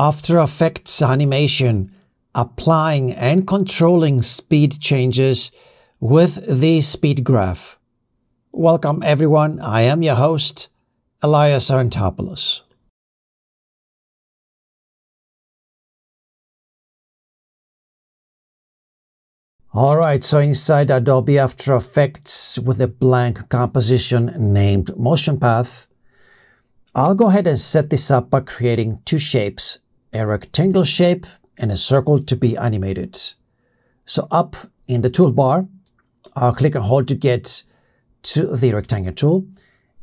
After Effects animation, applying and controlling speed changes with the speed graph. Welcome everyone, I am your host, Elias Sarantopoulos. Alright, so inside Adobe After Effects with a blank composition named Motion Path, I'll go ahead and set this up by creating two shapes, a rectangle shape and a circle to be animated. So up in the toolbar, I'll click and hold to get to the rectangle tool.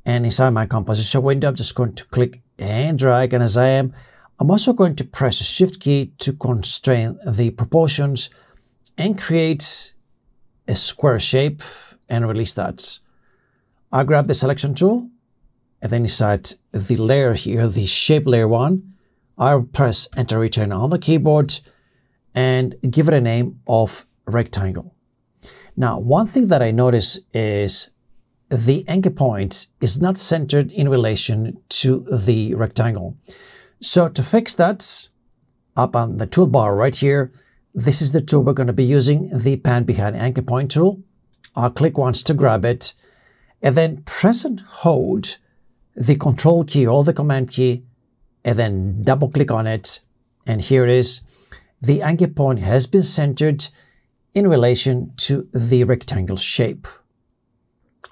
And inside my composition window, I'm just going to click and drag. And as I am, I'm also going to press the shift key to constrain the proportions and create a square shape and release that. I grab the selection tool and then inside the layer here, the shape layer one, I'll press enter return on the keyboard and give it a name of rectangle. Now, one thing that I notice is the anchor point is not centered in relation to the rectangle. So to fix that, up on the toolbar right here, this is the tool we're going to be using, the pan behind anchor point tool. I'll click once to grab it and then press and hold the control key or the command key and then double click on it. And here it is. The anchor point has been centered in relation to the rectangle shape.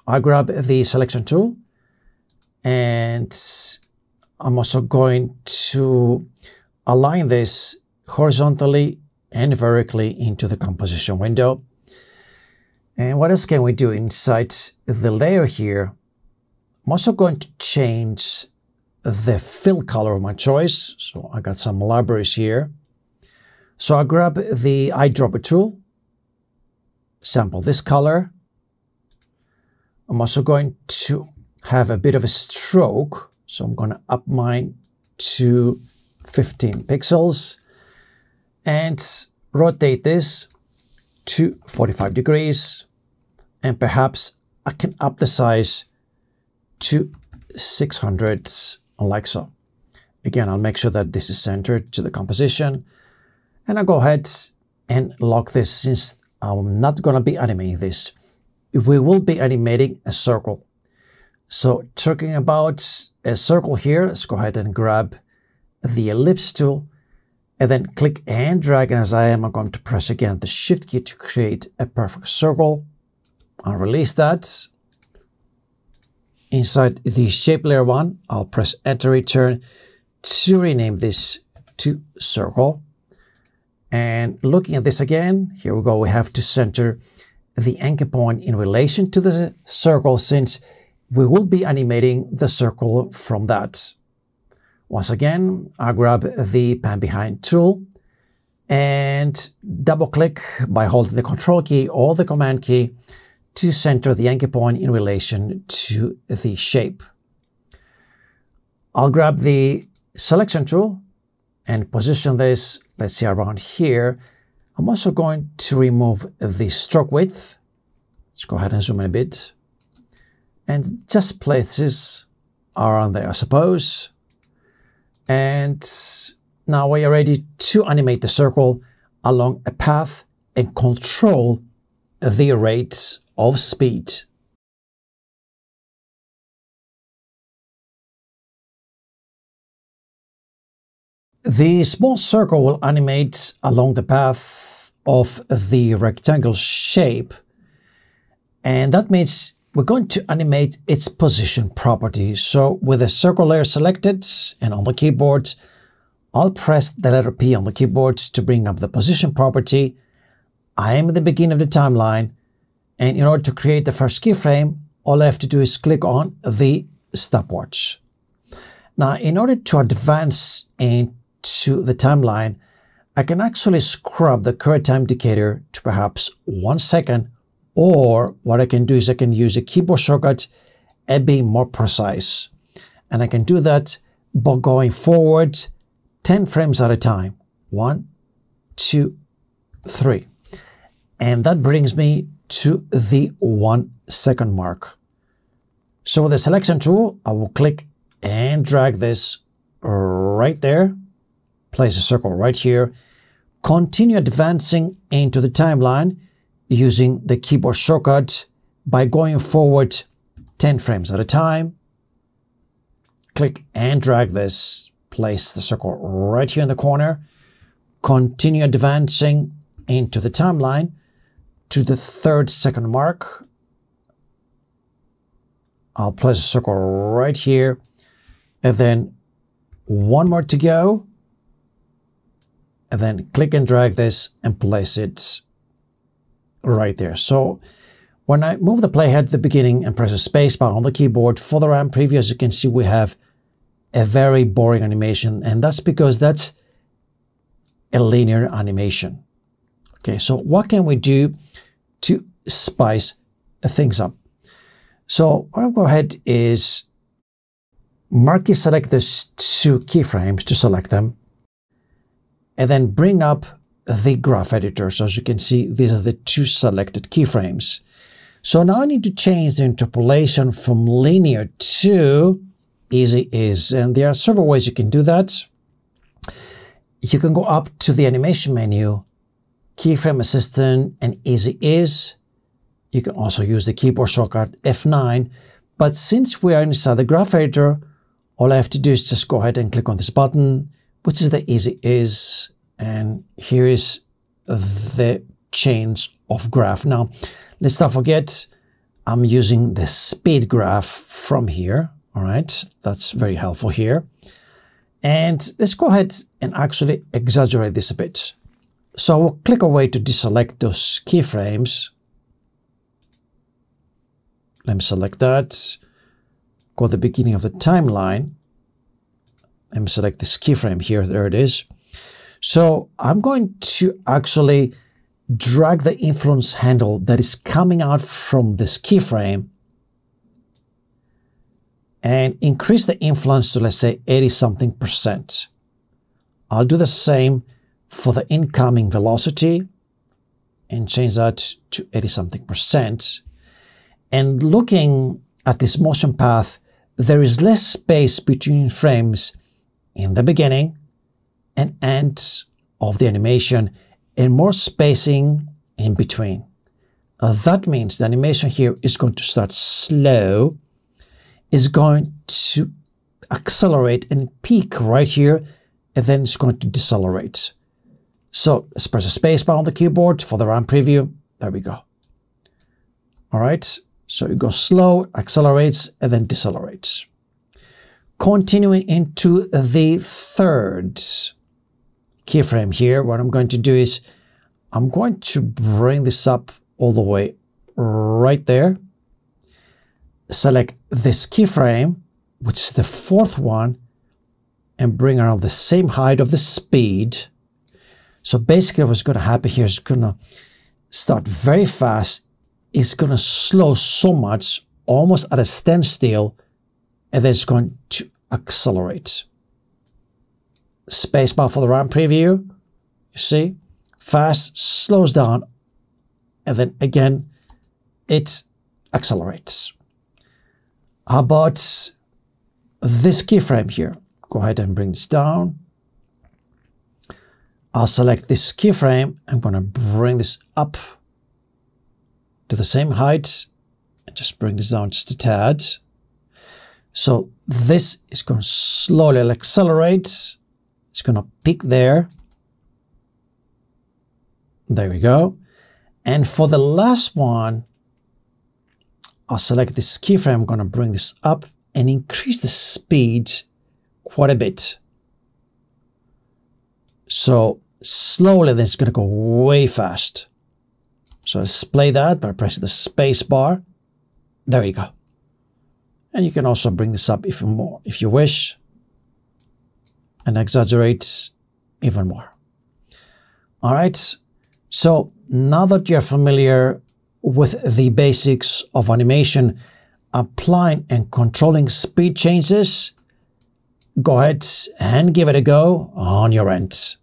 I grab the selection tool and I'm also going to align this horizontally and vertically into the composition window. And what else can we do inside the layer here? I'm also going to change the fill color of my choice. So I got some libraries here. So I grab the eyedropper tool, sample this color. I'm also going to have a bit of a stroke. So I'm going to up mine to 15 pixels and rotate this to 45 degrees and perhaps I can up the size to 600 like so. Again, I'll make sure that this is centered to the composition and I'll go ahead and lock this since I'm not going to be animating this. We will be animating a circle. So talking about a circle here, let's go ahead and grab the ellipse tool and then click and drag. And as I am, I'm going to press again the shift key to create a perfect circle. I'll release that. Inside the shape layer one, I'll press enter return to rename this to circle. And looking at this again, here we go, we have to center the anchor point in relation to the circle since we will be animating the circle from that. Once again, I grab the pan behind tool and double click by holding the control key or the command key to center the anchor point in relation to the shape. I'll grab the selection tool and position this, let's see around here. I'm also going to remove the stroke width. Let's go ahead and zoom in a bit. And just place this around there, I suppose. And now we are ready to animate the circle along a path and control the rate of speed. The small circle will animate along the path of the rectangle shape and that means we're going to animate its position property. So with the circle layer selected and on the keyboard, I'll press the letter P on the keyboard to bring up the position property. I am at the beginning of the timeline and in order to create the first keyframe, all I have to do is click on the stopwatch. Now, in order to advance into the timeline, I can actually scrub the current time indicator to perhaps one second, or what I can do is I can use a keyboard shortcut and be more precise. And I can do that by going forward 10 frames at a time. One, two, three. And that brings me to the one second mark. So with the selection tool, I will click and drag this right there, place a circle right here, continue advancing into the timeline using the keyboard shortcut by going forward 10 frames at a time. Click and drag this, place the circle right here in the corner, continue advancing into the timeline to the third second mark. I'll place a circle right here and then one more to go and then click and drag this and place it right there. So when I move the playhead at the beginning and press a spacebar on the keyboard for the RAM preview, as you can see, we have a very boring animation. And that's because that's a linear animation. Okay, so what can we do to spice things up? So what I'll go ahead is marquee select these two keyframes to select them and then bring up the graph editor. So as you can see, these are the two selected keyframes. So now I need to change the interpolation from linear to easy ease. And there are several ways you can do that. You can go up to the animation menu, keyframe assistant and easy ease. You can also use the keyboard shortcut F9. But since we are inside the graph editor, all I have to do is just go ahead and click on this button, which is the easy ease and here is the change of graph. Now, let's not forget, I'm using the speed graph from here. All right, that's very helpful here. And let's go ahead and actually exaggerate this a bit. So we'll click away to deselect those keyframes. Let me select that. Go to the beginning of the timeline. Let me select this keyframe here. There it is. So I'm going to actually drag the influence handle that is coming out from this keyframe and increase the influence to let's say 80 something percent. I'll do the same for the incoming velocity and change that to 80 something percent. And looking at this motion path, there is less space between frames in the beginning and end of the animation and more spacing in between. Uh, that means the animation here is going to start slow, is going to accelerate and peak right here, and then it's going to decelerate. So let's press a spacebar on the keyboard for the RAM preview. There we go. All right, so it goes slow, accelerates, and then decelerates. Continuing into the third keyframe here, what I'm going to do is I'm going to bring this up all the way right there. Select this keyframe, which is the fourth one, and bring around the same height of the speed. So basically what's going to happen here is going to start very fast. It's going to slow so much, almost at a standstill, and then it's going to accelerate spacebar for the RAM preview. You see, fast slows down, and then again, it accelerates. How about this keyframe here? Go ahead and bring this down. I'll select this keyframe. I'm going to bring this up to the same height and just bring this down just a tad. So this is going to slowly accelerate it's going to peak there. There we go. And for the last one, I'll select this keyframe. I'm going to bring this up and increase the speed quite a bit. So slowly, then it's going to go way fast. So let's play that by pressing the space bar. There you go. And you can also bring this up even more if you wish and exaggerate even more. All right. So now that you're familiar with the basics of animation, applying and controlling speed changes, go ahead and give it a go on your end.